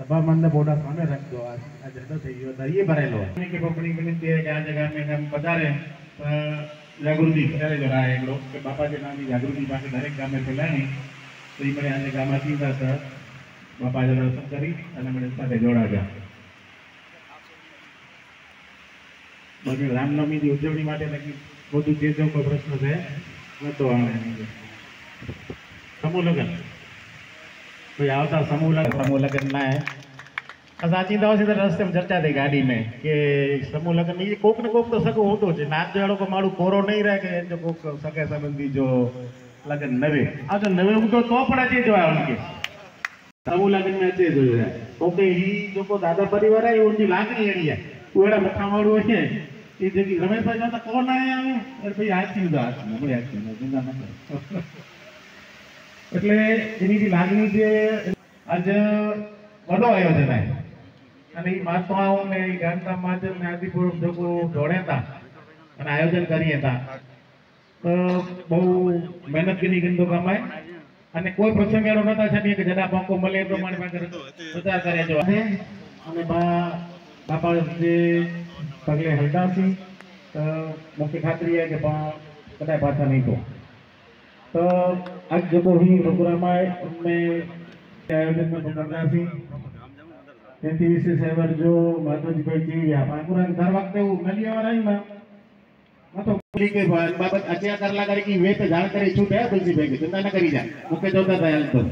સભા મંડપ સામે રાખજો આ જતો થઈ ગયો હતો એ ભરેલો કે પોપડી વિનંતી કે આ જગ્યાને આમ વધારે જાગૃતિ વધારે જણાય એકડો કે બાપાજી નામની જાગૃતિ પાસે દરેક ગામે ફેલાણી તો એ મને આજે ગામમાંથી હતા બાપાજી દર્શન કરી અને મને સાથે જોડાવ્યા બાકી રામનવમીની ઉજવણી માટે લગી બધું જે જો કોઈ પ્રશ્ન છે નતો આવે સમૂહ લગ્ન अच्छा, में चर्चा थी गाॾी में की समूह लग्न में इहे कोक न कोक त सॻो हूंदो हुजे नाच जो अहिड़ो को माण्हू कोरो न रहे की संबंधी जो लॻनि न वेह हा त तो पण अचे थो आहे हुनखे समूह लगन में अचे थो तोखे हीउ जेको दादा परिवार है उनकी लाॻणी अड़ी है। उहे अहिड़ा मथां माण्हू आहिनि ये रमेश भाई तो चवंदा कोन आया आहियूं भई हाथ थी वेंदो એટલે એની લાગણી છે, આજે બધો આવ્યો છે ભાઈ. અને એ મહાત્માઓ ને એ ગાંધા મહાજન ને આદિપુર લોકો દોડ્યા અને આયોજન કરી હતા. તો બહુ મહેનત કરી ગંદો કમાય અને કોઈ પ્રસંગ એનો નતા છે કે જેના મોકો મળે એ પ્રમાણે પાસે પ્રચાર કરે જો અને બા બાપા જે પગલે હલતાસી તો મને ખાતરી છે કે પણ કદાચ પાછા નહીં તો. તો अज जो भी प्रोग्रामाए उनमें आयोजन में पकड़ासी તેથી વિશે સાહેબ જો માધવજીભાઈ જેવી વ્યાપાર પુરાણ દર વખતે હું ગલિયાવાળામાં મતો ખુલી કે ભાઈ બાબત અત્યા કરલા કરી કે વે જાણ કરી છૂટે તુલસીભાઈ કે ચિંતા ન કરી જા મુકે જોતા થાય તો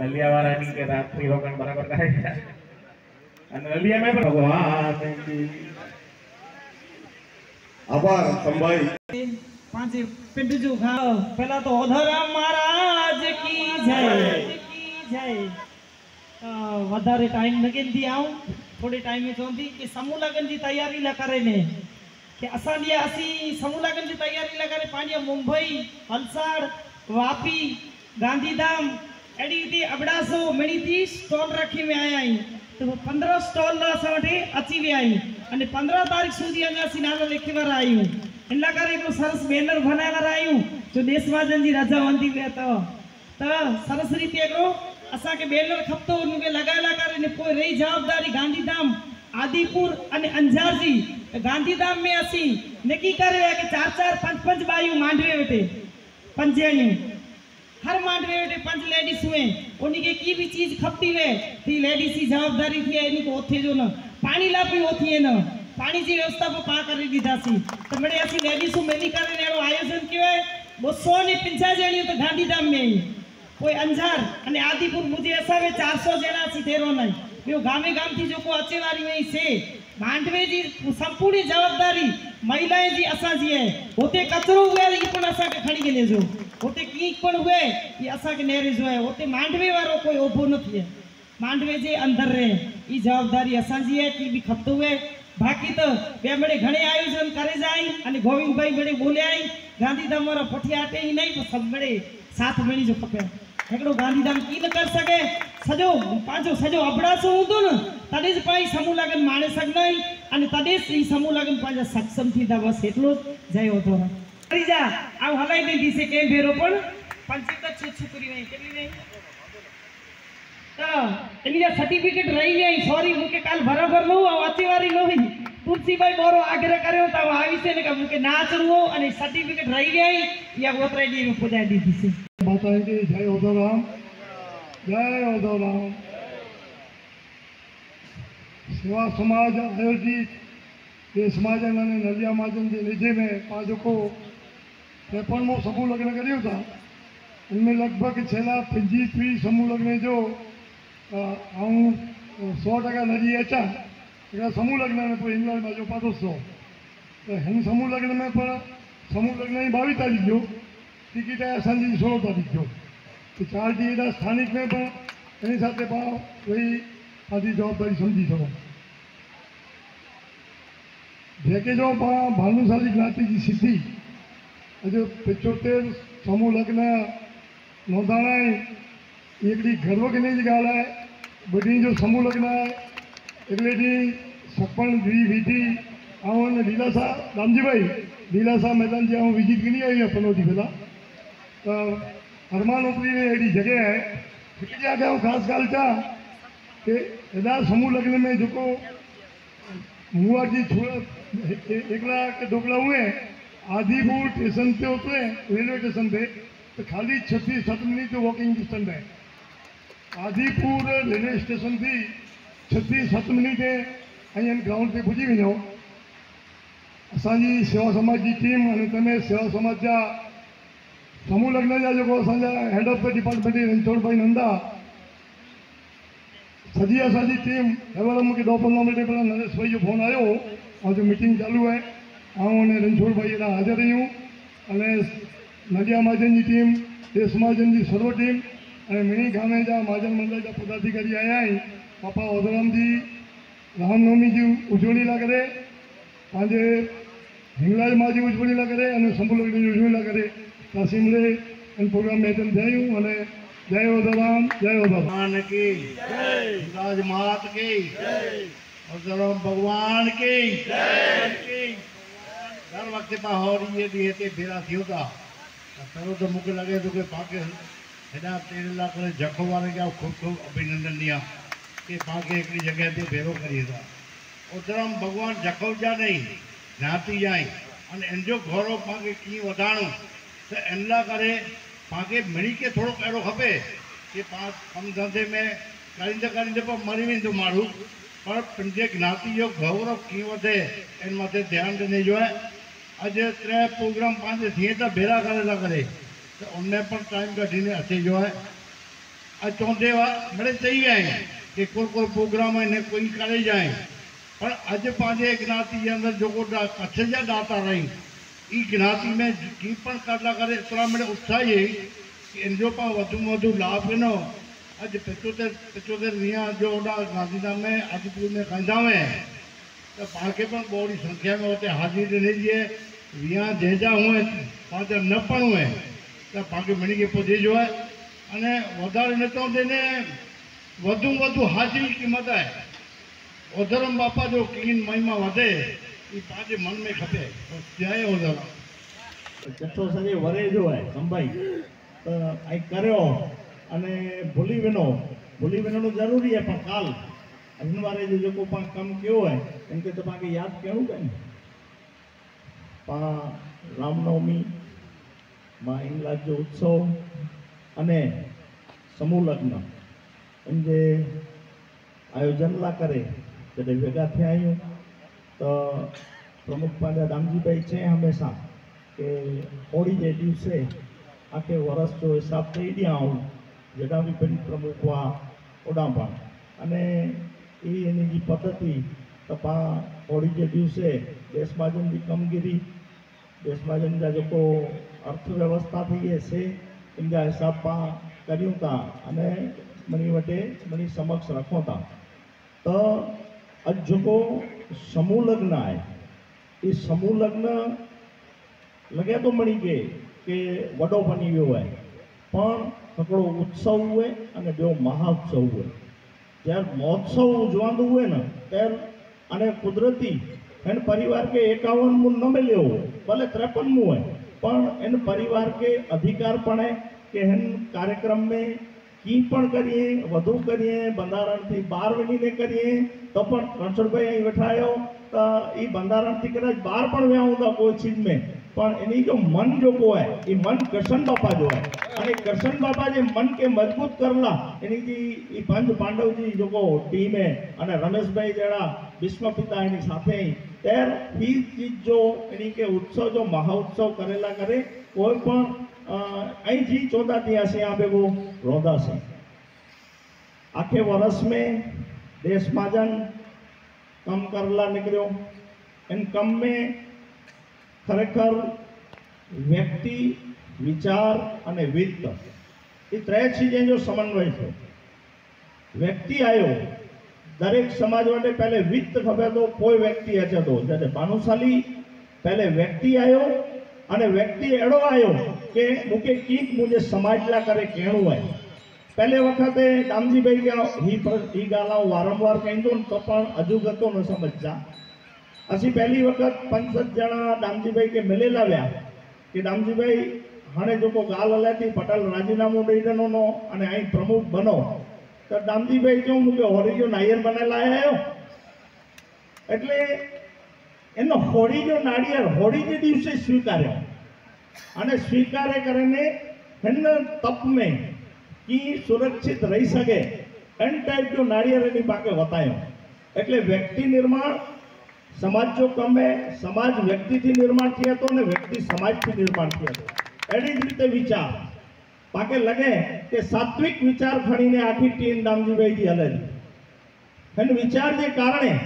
ગલિયાવાળાની કે રાત્રિ રોકાણ બરાબર કરે અને ગલિયા મેં ભગવાન આભાર સંભાઈ पांची पिंटू जू खाओ पहला तो ओधरा महाराज की जय। जय। વધારે ટાઈમ लगन આऊं થોડી ટાઈમ એ ચોંધી કે સમૂહ લગન જી તૈયારી લા કરે ને કે અસાં લિયે અસી સમૂહ લગન જી તૈયારી લા કરે પાંડિયા મુંબઈ વલસાડ વાપી एड़ी थी अबड़ासो मणी स्टॉल रखी में आया आई तो वो पंद्रह स्टॉल असा वटे अची विया आई अने पंद्रह तारीख सुधी अञा असीं नालो लिखी वर आहियूं इन लाइ करे हिकिड़ो सरस बैनर बनाए वारा आहियूं जो देशवासियुनि जी रजा वंदी पिया अथव त सरस रीति हिकिड़ो असांखे बैनर खपतो हुनखे लॻाइण लाइ करे ने पोइ रही जवाबदारी गांधीधाम, आदिपुर अने अंजार जी। त गांधीधाम में असीं नकी करे विया कि चारि चारि पंज पंज बायूं मांडवे वेठे पंज ॼणियूं हर मांडवे वेठे पंज लेडीस हुए। उनखे की भी चीज़ खपती वे ती लेडीस जी जवाबदारी थी आहे इनखे ओथे जो न। पाणी लाइ बि उहो थिए न। पाणी जी व्यवस्था पोइ पाण करे ॾींदासीं त मिड़े असीं लेडीसूं मिली करे अहिड़ो आयोजन कयो आहे ॿ सौ ने पंजाह ॼणियूं त गांधीधाम में आहियूं पोइ अंजार अने आदिपुर मुंहिंजे असांखे चारि सौ ॼणा असीं थिए रहंदा आहियूं ॿियो गामे गाम थी जेको अचे वारी हुई से मांडवे जी संपूर्ण जवाबदारी महिलाएँ जी असांजी आहे हुते कचिरो उहे ई पण असांखे खणी गिनेजो हुते कीअं पण उहे ई असांखे नेरिजो आहे हुते मांडवे वारो कोई उभो न थिए मांडवे जे अंदरि रहे ई जवाबदारी असांजी आहे की बि खपतो हुए बाक़ी त मिड़े घणे आयोजन करे जाई अने गोविंद भाई मिड़े ॿोलिया आई गांधीधाम वारा पुठियाँ अटे ई न ई सभु मिड़े साथ मिली जो खपे हिकिड़ो गांधीधाम की न करे सघे सॼो पंहिंजो सॼो अबड़ासो हूंदो न तॾहिं पाण समूह लगन माणे सघंदा आहियूं अने तॾहिं ई समूह लगन पंहिंजा सक्षम थींदा बसि एतिरो जय होतो वरी जा ऐं हलाए ॾींदी से कंहिं भेरो पण पंज त छह छोकिरियूं आहिनि केतिरियूं आहिनि त इन जा એની સર્ટિફિકેટ રહી જાય સોરી મુકે કાલ બરાબર ન આ વાતીવારી નહીં તુલસીભાઈ મારો આગ્રહ કર્યો, તો આવી છે, ને કે મુકે નાચવો અને સર્ટિફિકેટ રહી જાય યા ગોતરાઈ દીનું પૂજા દીધી છે. માતાજી, જય ઓધોરામ જય ઓધોરામ સેવા સમાજ આયોજિત, એ સમાજન અને નલિયા મહાજન જે લીધે મેં પાંચ લોકો ત્રેપનમો સમૂહ લગ્ન કર્યું હતા એમને લગભગ છેલ્લા પંચીસથી સમૂહ લગ્ન જો હું સો ટકા નજીએ ચા એટલે સમૂહ લગ્નને પણ ઇંગ્લેન્ડમાં જો પાછો સો હું સમૂહ લગ્નમાં પણ સમૂહ લગ્ન બાવીસ તારીખ ગયો ટિકિટ આવ્યા સાંજે સોળ તારીખ ગયો તો ચાર ટીકીટા સ્થાનિકને પણ એની સાથે પણ કોઈ આધી જવાબદારી સમજી શકો પેકેજો પણ ભાનુશાલી જ્ઞાતિની સિદ્ધિ હજુ પિચોતેર સમૂહ લગ્ન નોંધાણાય એકડી ગર્વ કે નહીં જ ગાળાય બધી જો સમૂહ લગ્ન आहे એટલે જી સપણ વી વિધિ આવું અને લીલાસા રામજીભાઈ લીલાસા मैदान જે હું વિઝિટ કરી આવી પનોતી પહેલાં તો હરમાન ઉપરીને એડી જગ્યા आहे हिकिड़ी आॻियां ख़ासि ॻाल्हि छा कि यदा समूह लग्न में जेको मुआ जी थोड़ा एकला के डोकला हुए आदिपुर स्टेशन ते उतरे रेलवे स्टेशन ते तो खाली छत्तीस सत मिनट वॉकिंग डिस्टेंस है आदिपुर रेलवे स्टेशन थी छत्तीस सत मिनट अँ ग्राउंड ते पुजी वो असांजी सेवा समाज की टीम अने सेवा समाज जा समूह लग्न जा जेको head of the department Ranchhod Bhai Nanda. सॼी असांजी टीम हेवर मूंखे ॾह पंद्रहं मिंट पहिरियों नरेश भाई जो फ़ोन आयो। ऐं जो मीटिंग चालू आहे। ऐं रणछोड़ भाई हाज़िर आहियूं। अने नडिया महाजन की टीम, देश महाजन की सर्व टीम मिनी जा, महाजन मंडल जा पदाधिकारी आया पापा ओधराम जी, रामनवमी जी उजवणी लाइ करे पंहिंजे हिंगलाज माँ जी उजवणी लाइ करे लग्न जी उजवणी लाइ करे सिमले इन प्रोग्राम में अटेंड थिया जय ओधराम जय ओधराम की। राज मात की। और जरम भगवान की। की। हर वक्त पा होरी ये दी ते फेरा थियो था पहिरों त मूंखे लॻे थो की पाण हेॾा लाइ करे जखो वारे जा ख़ूब ख़ूब अभिनंदन ॾियाँ की पाण खे हिकिड़ी जॻह ते भेरो करिए था उतरम भॻवानु जखो जा नहीं ज्ञाति जा आहिनि अने इन जो गौरव पाण खे कीअं वधाइणो त इन लाइ करे पाण खे मिड़ी खे थोरो पहिरियों खपे कि पाण कमु धंधे में करींदे करींदे पोइ मरी वेंदो माण्हू पर पंहिंजे ज्ञाति जो गौरव कीअं वधे इन मथे ध्यानु ॾिने जो आहे अॼु टे प्रोग्राम पंहिंजे थिए था भेरा करे था करे त उनमें पण टाइम कढीने अचे जो आहे अॼु चवंदे हुआ मिड़े चई विया आहिनि कि कोई कोई प्रोग्राम आहिनि कोई करे जाए। पर अॼु पंहिंजे ज्ञाति जे अंदरि जेको कच्छ जा ॾाता रही, ई ज्ञाति में की पण कला करे एतिरा मिड़े उत्साही कि इन जो पाण वधि में वधि लाभ ॾिनो अॼु पिचोतेर पिचोतेर वीह जो गांधीधाम में आदिपुर में कंदा हुए त पाण खे पण संख्या में हुते हाज़िरी ॾिनी जीअं वीह जंहिंजा हुए पाण न पण हुए। પાંખે મળી ગઈ પોતે જોવાય. અને વધારે નતો તેને વધુ વધુ હાજર કિંમત આવે ઓધરમ બાપા જો ક્લીન મહિમા વધે એ પાંચે મન મેં ખપે. જય ઓધરમ. જથ્થો સરી વરે જોવાય, સંભાઈ. આ કર્યો અને ભૂલી વિનો ભૂલી વિનોનું જરૂરી હે પણ કાલ. હનુમારે જો જેકો પણ કામ કયો હોય કેમ કે તો પાકે યાદ કેવું કે પા રામનવમી માં હિંગલાજ્ય ઉત્સવ અને સમૂહ લગ્ન. એમ જે આયોજનલા કરે ત્યારે ભેગા થયા તો પ્રમુખ પાંડા રામજીભાઈ છે હંમેશા કે હોળી જે દિવસે આખે વરસ જો હિસાબ થઈ ગયા હું જડાવીબેન પ્રમુખવા ઓડાંબા અને એ એની જે પદ્ધતિ તપા હોળી જે દિવસે દેશભાજનની કામગીરી દેશભાજન જે લોકો અર્થવ્યવસ્થા થઈ હશે એમના હિસાબમાં કર્યું હતા અને મણી વટે મણી સમક્ષ રાખો હતા તો અજકો સમૂહ લગ્ન આય. એ સમૂહ લગ્ન લગે તો મણી કે કે વડો બની ગયો હોય. પણ થોડો ઉત્સવ હોય અને બેઓ મહાઉત્સવ હોય. જ્યારે મહોત્સવ ઉજવાનું હોય ને, ત્યારે અને કુદરતી એને પરિવાર કે એકાવનમું ન મેળ્યો હોય, ભલે ત્રેપનમું હોય પણ इन परिवार के अधिकार पण है कि इन कार्यक्रम में की પણ કરીએ, વધુ કરીએ, બંધારણથી બહાર વળીને કરીએ, તો પણ રણછોડભાઈ અહીં બેઠાયો, તો એ બંધારણથી કદાચ બહાર પણ વ્યાઉંદા કોઈ ચીજ મેં, પણ એની જો મન જો હોય એ મન કૃષ્ણ બાપા જો હોય. અને કૃષ્ણ બાપા જે મન કે મજબૂત કરેલા એની જે એ પંચ પાંડવજી લોકો ટીમે અને રમેશભાઈ જેડા ભીષ્મ પિતા એની સાથે ત્યારે એ ચીજ જો એની કે ઉત્સવ જો મહાઉત્સવ કરેલા કરે કોઈ પણ અ, અહીં जी चौदह ॾींहं असीं आ बेगो रहंदासीं आखे वर्ष में देश महाजन कम करेला निकिरियो इन कम में ખરેખર વ્યક્તિ વિચાર અને વિત્ત એ ત્રય ચીજેજો સમન્વય છે વ્યક્તિ આવ્યો દરેક સમાજ માટે પહેલે વિત્ત ખપે તો કોઈ વ્યક્તિ અછત હો છે ભાનુશાલી પહેલે વ્યક્તિ આવ્યો અને વ્યક્તિ એડો આવ્યો કે મૂકે કીક મુજે સમાજલા કરે, કેણું આવ્યું પહેલે વખતે દામજીભાઈ કે, હી હી ગાલા વારંવાર કહી દઉં તો પણ હજુ ગતો ન સમજતા પછી પહેલી વખત પાંચ જણા દામજીભાઈ કે મિલેલા વ્યા કે દામજીભાઈ, હાણે જો કો ગાલ હલાતી, પટેલ રાજીનામું દઈ દેનો અને અહીં પ્રમુખ બનો તો દામજીભાઈ જો હું કે હોળી જો નાળિયેર બનેલા આવ્યો. એટલે એનો હોળી જો નાળિયેર હોળી જે દિવસે સ્વીકાર્યો. અને સ્વીકારે કરીને એના તપ મેં સુરક્ષિત રહી શકે એન ટાઈપ જો નાળિયેર એની પાકે વતાયો. એટલે વ્યક્તિ નિર્માણ, સમાજ જો કમે સમાજ વ્યક્તિથી નિર્માણ થયો હતો અને વ્યક્તિ સમાજથી નિર્માણ થયો હતો એની જ રીતે વિચાર. પાકે લગે કે સાત્વિક વિચાર ખણીને આખી ટીમ દામજીભાઈથી છે એને વિચાર જે કારણે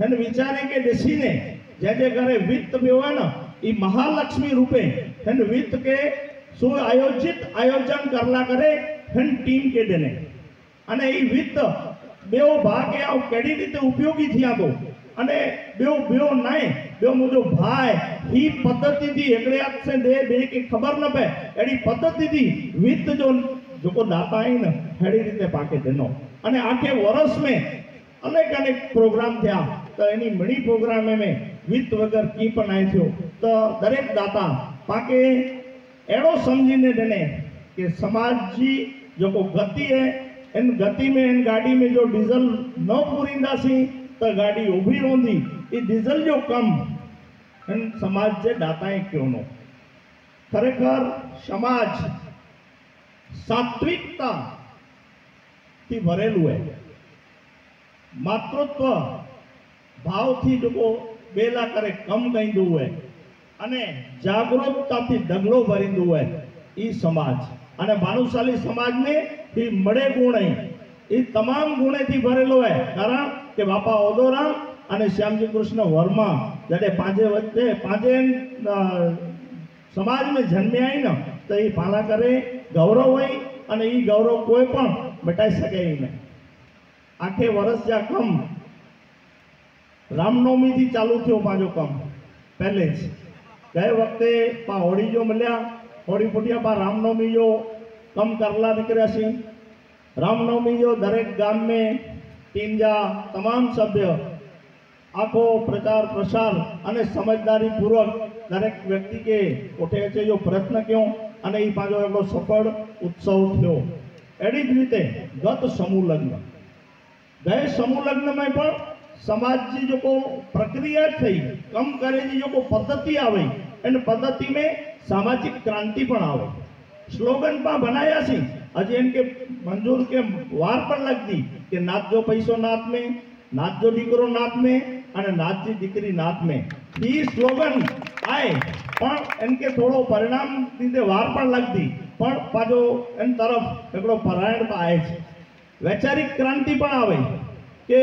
એને વિચારે કે બેસીને જે જે ઘરે વિત્ત બેવા ને એ મહાલક્ષ્મી રૂપે એને વિત્ત કે શું આયોજિત આયોજન કરલા કરે એને ટીમ કે દેને. અને એ વિત્ત બેઓ ભાગે આવ કેડી રીતે ઉપયોગી થયા તો? અને બેઓ બેઓ નાય ॿियो मुंहिंजो भाउ ही पद्धति थी हिकिड़े हथ से ॾे ॿिए खे ख़बर न पए अहिड़ी पद्धति थी वित जो जेको दाता आहिनि न अहिड़ी रीते पाण खे ॾिनो अने आख़िर वरस में अनेक अनेक प्रोग्राम थिया त इन मिणी प्रोग्राम में वित वग़ैरह कीअं बि नाहे थियो त दरेक दाता पाण खे अहिड़ो सम्झी न ॾिने कि समाज जी जेको गति आहे इन गति में इन गाॾी में जो डीज़ल न पूरींदासीं त गाॾी उभी रहंदी એ ડીઝલ જો કમ એમ સમાજ છે દાતાએ કયોનો ખરેખર સમાજ સાત્વિકતાથી ભરેલું હે માતૃત્વ ભાવથી લોકો બેલા કરે, કમ ગઈંદું હોય. અને જાગૃતતાથી ડગલો ભરીંદું હોય એ સમાજ. અને ભાનુશાલી સમાજને એ મળે ગુણે એ તમામ ગુણેથી ભરેલો હોય. કારણ કે બાપા ઓદોરામ અને શ્યામજી કૃષ્ણ વર્મા જ્યારે પાંજે વચ્ચે પાંજે સમાજમાં જન્મ્યા ને, તો એ પાલા કરે ગૌરવ હોય અને એ ગૌરવ કોઈ પણ બટાઈ શકે નહીં. આખે વર્ષ જ્યાં કમ, રામનવમીથી ચાલુ થયો પાછો કમ, પહેલે જ. ગયે વખતે પા હોળી જો મળ્યા, હોળી ફૂટ્યા પા રામનવમી જો કમ કરલા નીકળ્યા છે રામનવમી જો દરેક ગામ મેં ટીમજા તમામ સભ્ય આખો પ્રચાર પ્રસાર અને સમજદારી પૂર્વક દરેક વ્યક્તિ કે ઉઠે છે જો પ્રયત્ન ક્યો અને એ પાછો એટલો સફળ ઉત્સવ થયો એવી જ રીતે ગત સમૂહ લગ્ન ગયે સમૂહ લગ્નમાં પણ સમાજની જો કો પ્રક્રિયા થઈ કમ કરેલી જો કો પદ્ધતિ આવે એને પદ્ધતિ में સામાજિક ક્રાંતિ પણ આવે સ્લોગન પણ બનાયા છે હજી એમ કે મંજૂર કે વાર પણ લગતી કે નાચજો પૈસો નાત મેં નાચજો દીકરો નાત મેં અને નાચજી દીકરી નાત મેં એ સ્લોગન આય. પણ એમ કે થોડો પરિણામ રીતે વાર પણ લગતી. પણ પાછો એમ તરફ એકડો પરાયણતા આવે છે. વૈચારિક ક્રાંતિ પણ આવે. કે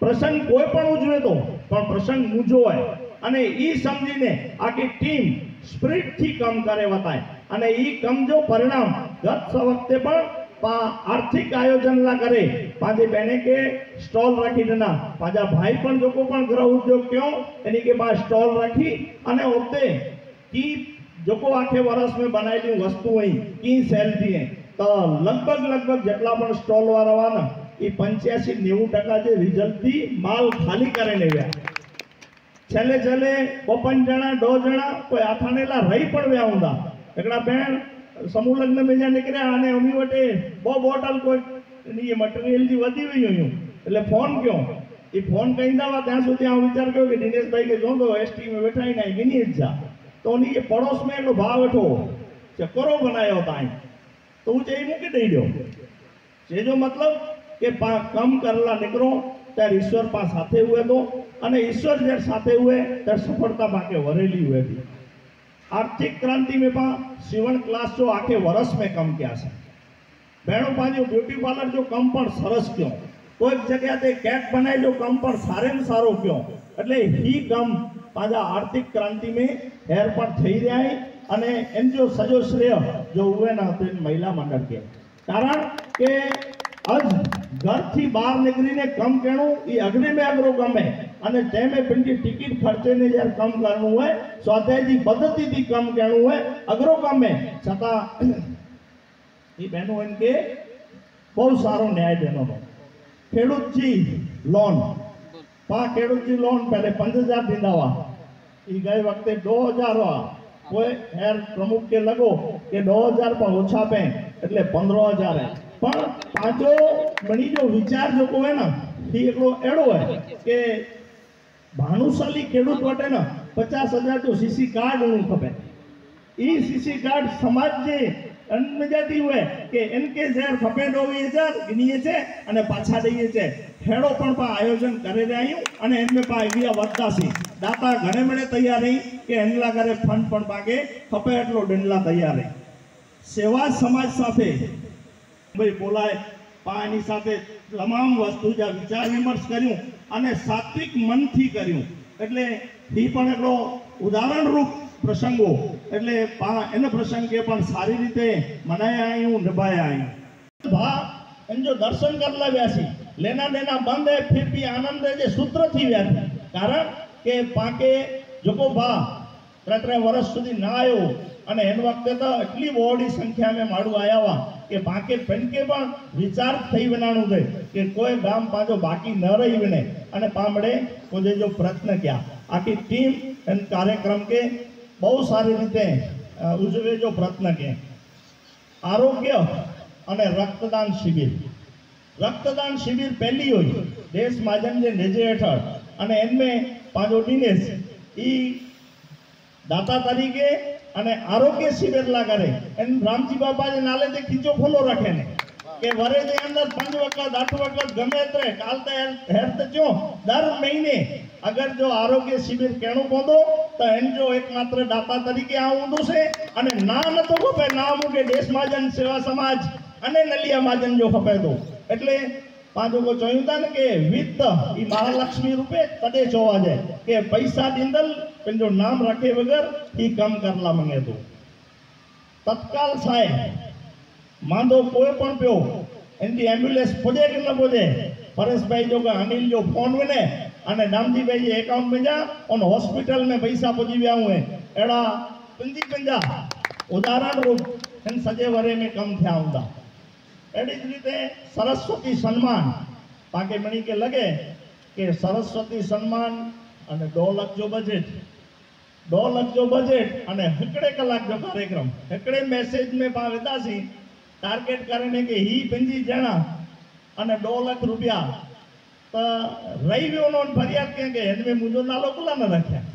પ્રસંગ કોઈ પણ ઉજવે તો, પણ પ્રસંગ મૂજો હોય. અને એ સમજીને આખી ટીમ સ્પ્રિટથી કામ કરે વતાય અને એ કમ જો પરિણામ ગત વખતે પણ આર્થિક આયોજન લા કરે. પાંજે બેને કે સ્ટોલ રાખી દેના. પાંજા ભાઈ પણ જોકો પણ ગ્રહ ઉદ્યોગ ક્यों એની કે બા સ્ટોલ રાખી અને ઓતે કી જોકો આખે વર્ષ में બનાવેલી વસ્તુ અહીં, કી સેલ થઈએ તો લગભગ લગભગ જેટલા પણ સ્ટોલ વાળા હતા ને એ પંચ્યાસી નેવું ટકા જે રિઝલ્ટથી માલ ખાલી કરીને ગયા છેલ્લે છેલ્લે બપન જણા, દો જણા કોઈ આથાણેલા રહી પણ વ્યા ઊંધા. એકડા બેન समूह लग्न में જ્યાં નીકળ્યા અને અમી વટે બહુ બોટલ કોઈ એ મટીરિયલ થી વધી વયું એટલે ફોન કયો એ ફોન કહીંદા વા ત્યાં સુધી આ વિચાર કયો કે દિનેશભાઈ કે જો તો એસટી में બેઠાઈ ના ગની ઈચ્છા તો ઉની કે પડોસ में એટલો ભાવ હઠો કે કરો બનાયો તાઈ તો હું જઈ મૂકી દઈ દો જે જો મતલબ કે કામ કરલા નીકળો ત્યારે ઈશ્વર પાસે સાથે હોય તો અને ઈશ્વર જ્યારે સાથે હોય ત્યારે સફળતા પાકે વરેલી હોય आर्थिक क्रांति में पा सीवण क्लास जो आखे वर्ष में कम किया છે બહેનો પાંજો બ્યુટી પાર્લર જો કમ પણ સરસ કયો કોઈક જગ્યા તે કેક બનાવી જો કમ પણ સારે ને સારો કયો એટલે હી કમ પાછા આર્થિક ક્રાંતિ में હેર પણ થઈ રહ્યા છે અને એમ જો સજો શ્રેય જો હુએ ના તો એને મહિલા મંડળ કે કારણ કે આજ ઘરથી બહાર નીકળીને કમ કહેણું એ અગ્નિ में અઘરો ગમે અને જેમે પેલી ટિકિટ ખર્ચીને જ્યારે કામ કરવું હોય સ્વાધ્યાયજી પદ્ધતિથી કામ કરવું હોય અઘરો કામ હે છતાં એ બહેનો એમ કે બહુ સારો ન્યાય બહેનોનો ખેડૂતજી લોન પા ખેડૂતજી લોન પહેલે पंज હજાર દીધાવા એ ગઈ વખતે દો હજાર કોઈ હેર પ્રમુખ કે લગો કે દો હજાર પણ ઓછા પે એટલે પંદર હજાર પણ પાછો બની જો વિચાર જો કોઈ ને એ એટલો એડો હોય કે ભાનુશાલી ખેડૂત માટે ને પચાસ હજાર તો સીસી કાર્ડ હોવું ખપે. એ સીસી કાર્ડ સમાજ જે અન્નજાતિ હોય કે એન કે ઝેર ખપે ડોવીએ છે ગણીએ છે અને પાછા દઈએ છે. ખેડો પણ પા આયોજન કરે રહ્યું અને એમને પા એવી વધતાસી દાતા ઘણે મળે તૈયાર રહી કે એનલા ઘરે ફંડ પણ પાકે ખપે એટલો ડંડલા તૈયાર રહી. સેવા સમાજ સાથે ભાઈ બોલાય, પા એની સાથે તમામ વસ્તુ જે વિચાર વિમર્શ કર્યું અને સાત્વિક મનથી કર્યું એટલે એ પણ એટલો ઉદાહરણરૂપ પ્રસંગો એટલે પા એને પ્રસંગે પણ સારી રીતે મનાયા આવ્યું નિભાયા આવ્યું ભા એમ જો દર્શન કરલા વ્યાસી લેના દેના બંધ હે ફિર ભી આનંદ હે જે સૂત્રથી વ્યાસી કારણ કે પાકે જોકો ભા ત્રણ ત્રણ વર્ષ સુધી ના આવ્યો. અને એન વખતે તો એટલી બહોળી સંખ્યામાં માળું આવ્યા હતા કે બાકી પંકે પણ વિચાર થઈ બનાવવું થઈ કે કોઈ ગામ પાછો બાકી ન રહી વિને અને પામડે કોઈ જો પ્રયત્ન ક્યાં આખી ટીમ એન કાર્યક્રમ કે બહુ સારી રીતે ઉજવે જો પ્રયત્ન કે. આરોગ્ય અને રક્તદાન શિબિર. રક્તદાન શિબિર પહેલી હોય. દેશ માજન જે નેજે હેઠળ. અને એમને પાંચો દિનેશ. ઈ દાતા તરીકે અને આરોગ્ય શિબિર લા કરે એમ રામજી બાપા જે નાલે તે ખીચો ખોલો રાખે ને કે વરે જે અંદર પંજ વખત આઠ વખત ગમે તે કાલ તે હેર તે જો દર મહિને અગર જો આરોગ્ય શિબિર કેણું પોંદો તો એન જો એકમાત્ર દાતા તરીકે આ ઊંધું છે અને ના નતો ખપે ના મૂકે દેશ મહાજન સેવા સમાજ અને નલિયા મહાજન જો ખપે તો એટલે પાંચ લોકો જોયું હતા ને કે વિત્ત ઈ મહાલક્ષ્મી રૂપે તડે જોવા જાય કે પૈસા દીંદલ પણ જો નામ રાખે વગર ઈ કામ કરલા મંગે તો તત્કાલ સાહેબ માંદો કોઈ પણ પ્યો એની એમ્બ્યુલન્સ પહોંચે કે ન પહોંચે પરેશભાઈ જો કે અનિલ જો ફોન બને અને નામજીભાઈ જે એકાઉન્ટ में जा और हॉस्पिटल में पैसा पहुंची विया हुए एड़ा पंजी पंजा उदाहरण रूप इन सजे वरे में कम थिया हूंदा એવી જ રીતે સરસ્વતી સન્માન પાકે મણી કે લગે કે સરસ્વતી સન્માન અને દોલક જો બજેટ દોલક જો બજેટ અને હકડે કલાક જો કાર્યક્રમ. હકડે મેસેજ મેં પાવેદાસી ટાર્ગેટ કરીને કે હી પંજી જણા અને દો લાખ રૂપિયા. તો રહી ગયોનો ફરિયાદ કે કે એને મેં મુજો નાલો કુલા ન રાખ્યા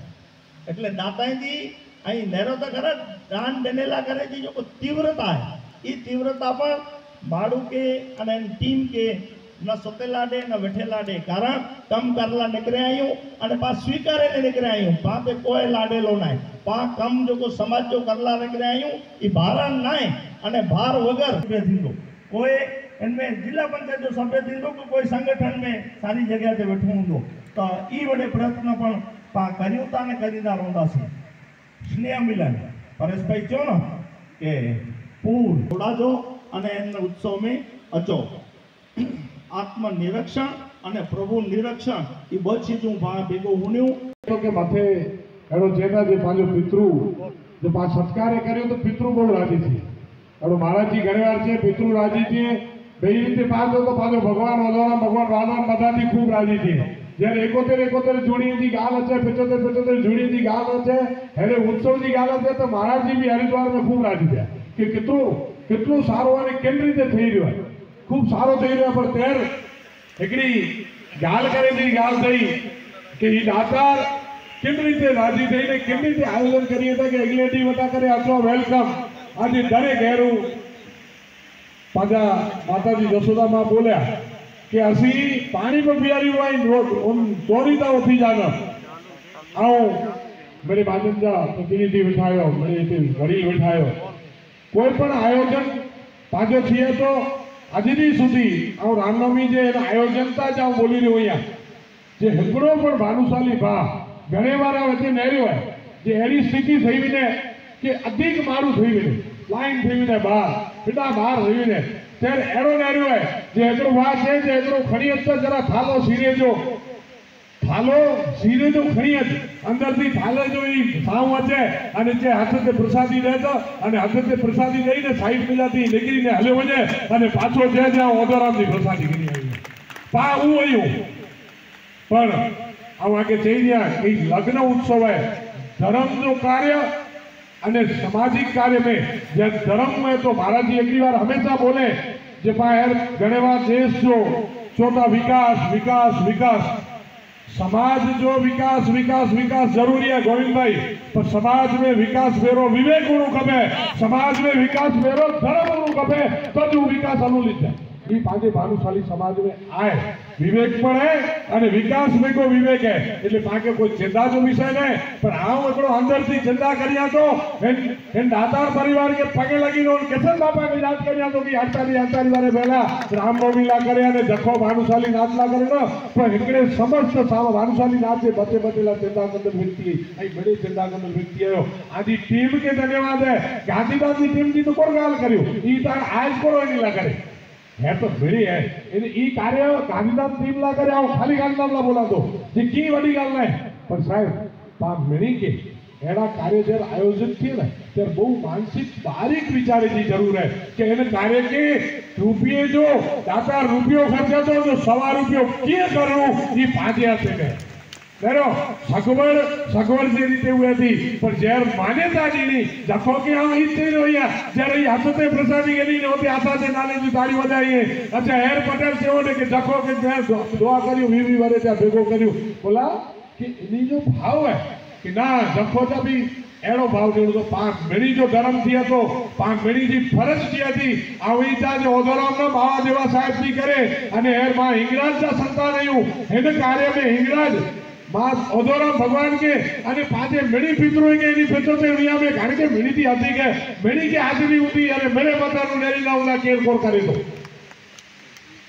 એટલે દાતાઈથી અહીં નહેરો તો કરે દાન ડનેલા કરે છે જો તીવ્રતા એ તીવ્રતા પણ ભાડુકે અને ટીમ કે ન સુતેલા ડે ન વેઠેલા ડે કારણ કમ કરલા નીકળે આયું અને પા સ્વીકારે ને નીકળે આયું પા તે કોઈ લાડેલો નાય પા કમ જોકો સમાજ જો કરલા નીકળે આયું એ ભારા નાય અને ભાર વગર થींदो કોઈ इनमें जिला पंचायत जो सभ्य थींदो को कोई संगठन में सारी जगह ते वेठो हूंदो त ई वॾे प्रयत्न पण पा करियूं था ने करींदा रहंदासीं स्नेह मिलन परेश भाई चयो न के पूर थोरा जो અને એમના ઉત્સવ મેં અચો આત્મનિરીક્ષણ અને પ્રભુ નિરીક્ષણ એ બ ચીજું ભા ભેગું હુણ્યું તો કે માથે એનો જેના જે પાંજો પિતૃ જે પાંચ સત્કારે કર્યો તો પિતૃ બહુ રાજી છે એનો મહારાજજી ઘણી વાર છે પિતૃ રાજી છે બે રીતે પાંચ તો પાંજો ભગવાન ઓલોરા ભગવાન રાધા બધાથી ખૂબ રાજી છે જ્યારે એકોતેર એકોતેર જોડીની ગાલ હશે પિચોતેર પિચોતેર જોડીની ગાલ હશે એને ઉત્સવની ગાલ હશે તો મહારાજજી બી હરિદ્વારમાં ખૂબ રાજી થયા કે કેટલું કેટલું સારું અને કેવી રીતે થઈ રહ્યું હોય ખૂબ સારો થઈ રહ્યો પણ તેર हिकिड़ी ॻाल्हि करे थी ॻाल्हि થઈ કે ઈ દાતાર કેવી રીતે રાજી થઈને કેવી રીતે આયોજન કરીએ હતા કે અગલે દી વટા કરે અચો વેલકમ આજે દરેક ઘેરું પાંજા માતાજી જસોદામાં બોલ્યા કે અસી પાણી પણ પીવારી હોય ચોરી તો ઉઠી જાનો આવો मेरे बाजन जा प्रतिनिधि बिठायो मेरे हिते वडील बिठायो કોઈ પણ આયોજન પાંજો થઈએ તો આજની સુધી હું રામનવમી જે એના આયોજનતા જ હું બોલી રહ્યો અહીંયા. જે હિકડો પણ ભાનુશાલી ભા ઘણે વાર વચ્ચે નહેર્યો હોય, જે એની સ્થિતિ થઈ વિને કે અધિક મારું થઈ વિને લાઈન થઈ વિને બહાર પિતા બહાર થઈ વિને ત્યારે એરો નહેર્યો હોય, જે એકડો વા છે જે એકડો ખરી જરા થાલો સીરે જો. ભાલો થાલો શીરેજો ખણીએ અંદરથી થાલે જો એ સાવ વાંચે અને જે હાથે પ્રસાદી લે લેતો અને હાથે પ્રસાદી લઈને સાઈડ પેલાથી નીકળીને હલે વજે અને પાછો જે જ્યાં ઓદરામની પ્રસાદી કરી આવી પા હું આવ્યું પણ આવા કે જઈ રહ્યા એ લગ્ન ઉત્સવ ઉત્સવે ધર્મનું કાર્ય અને સામાજિક કાર્ય મેં. જે ધર્મ મેં તો મહારાજી એટલી વાર હંમેશા બોલે, જે પાહેર ઘણી વાર દેશ જો ચોથા વિકાસ વિકાસ વિકાસ. समाज जो विकास विकास विकास ज़रूरी है, गोविंद भाई। पर समाज में विकास भेरो विवेक खपे। समाज में विकास भेरो धर्म खपे। त जो विकास हलू लीधे ई पंहिंजे भानुशाली समाज में आहे વિવેક પણ હે અને વિકાસ મેકો વિવેક હે એટલે પાકે કોઈ ચિંતાનો વિષય નહીં પણ આમ એકડો અંદરથી ચિંતા કર્યા તો એન દાતાર પરિવાર કે પગે લાગીને ઓન કેસર બાપા ને યાદ કર્યા તો કે આટારી આટારી વારે પહેલા રામ મોમીલા કરે અને જખો ભાનુશાલી નાચલા કરે ને પણ એકડે સમસ્ત સાવ ભાનુશાલી નાચે બચે બચેલા ચિંતા અંદર વ્યક્તિ આઈ બડે ચિંતા અંદર વ્યક્તિ આવ્યો આજી ટીમ કે ધન્યવાદ હે ગાંધીબાદની ટીમ ની તો કોણ ગાલ કર્યું ઈ તાર આજ કોરો એની લાગે હેઠ ભેરી હે. એટલે એ કાર્ય ગાંધીધામ ટીમલા કરે, આવું ખાલી ગાંધીધામલા બોલાતો. જે કી વડી ગાલ ને પણ સાહેબ આ મેણી કે એના કાર્ય જ્યારે આયોજન થયે ને, ત્યારે બહુ માનસિક બારીક વિચારેની જરૂર હે. કે એને કાર્ય કે, રૂપિયે જો, દાતા રૂપિયો ખર્ચે તો સવા રૂપિયો કે કરવું? એ પાંચે હશે ને બેરો સગવડ સગવડ જે રીતે हुई थी पर जर मान्यता ॾिनी जखो की हम हिते रोया जर ई हथ ते प्रसादी गेली ने होते आशा जे नाले जी ताड़ी वजाई अच्छा हेर पटेल चयो ने कि जखो के जय दुआ करियो वी वी वरे जा भेगो करियो बोला कि इनी जो भाव है कि ना जखो जा भी अहिड़ो भाव ॾियणो तो पाण मिड़ी जो धर्म थिए थो पाण मिड़ी जी फर्ज़ थिए थी ऐं ईता जो ओधोराम न बाबा देवा साहिब थी करे अने हेर मां हिंगराज जा संतान आहियूं हिन कार्य में हिंगराज माँ ओधोराम भगवान के अने पांचे मिड़ी पितरो के, एनी पितरो ते दुनिया में घण के मिड़ी थी हदी के मिड़ी के हाजिरी हुई अने मेरे मथा नु नेरी ना उना केर कोर करे तो।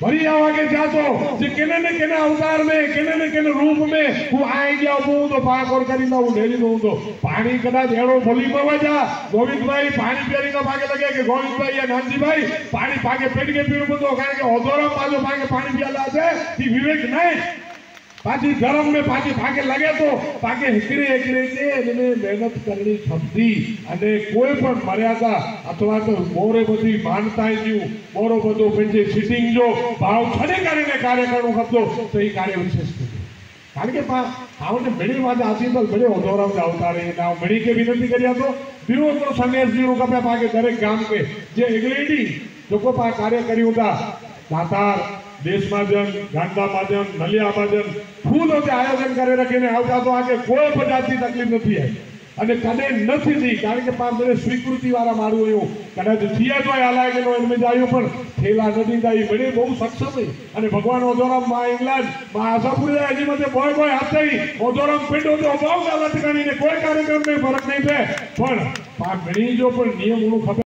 वरी आवा के जातो, जे केने ने केने अवतार में, केने ने केने रूप में हु आई गया वो तो पा कोर करी ना, वो नेरी दो तो पानी कदाच एड़ो भली पवजा गोविंद भाई पानी पियरी का भागे लगे के गोविंद भाई या नानजी भाई पानी पाके पेट के बंदो कारण के ओधोराम पाजो पाके पानी બાકી ગરમ ને બાકી ભાગે લાગે તો બાકી હિકડે એકડે છે એને મહેનત કરવી ક્ષમતી અને કોઈ પણ મર્યાદા અથવા તો મોરે બધી માનતા જ્યું મોરો બધો પછી સિટિંગ જો ભાવ છડે કરીને કાર્યક્રમ કરતો તો એ કાર્ય વિશેષ કર્યું કારણ કે આવને મેળી વાત આથી તો મેળ્યો અધોરામ આવતા રહે નાવ મેળી કે વિનંતી કર્યા તો બીરો તો સંદેશ બીરો કપે પાકે દરેક ગામ કે જે એકલેડી લોકો પા કાર્ય કર્યું હતા દાતાર દેશ મહાજન ગાંડા મહાજન નલિયા મહાજન ફૂલ હોતે આયોજન કરી રાખીને આવતા તો આગે કોઈ પણ જાતની તકલીફ નથી આવી અને કદે નથી થઈ કારણ કે પાર મને સ્વીકૃતિ વાળા મારું એવું કદાચ થયા તો હલાય ગયેલો એમ જાયું પણ થેલા નથી જાય મને બહુ સક્ષમ નહીં અને ભગવાન ઓધોરામ માં ઇંગ્લેન્ડ માં આશાપુરી હજી મને બોય બોય હાથ થઈ ઓધોરામ પિંડો તો બહુ ગાલત ગણીને કોઈ કાર્યક્રમ ફરક નહીં થાય પણ પાર ઘણી જો પણ નિયમ હું ખબર